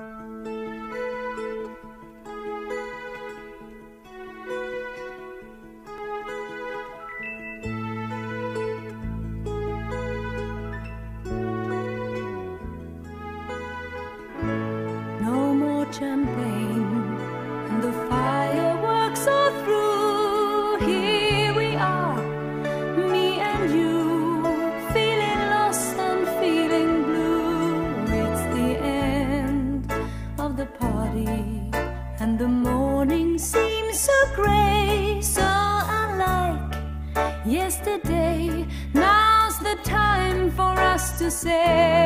No more champagne, and the fireworks are through. Here party, and the morning seems so gray, so unlike yesterday. Now's the time for us to say.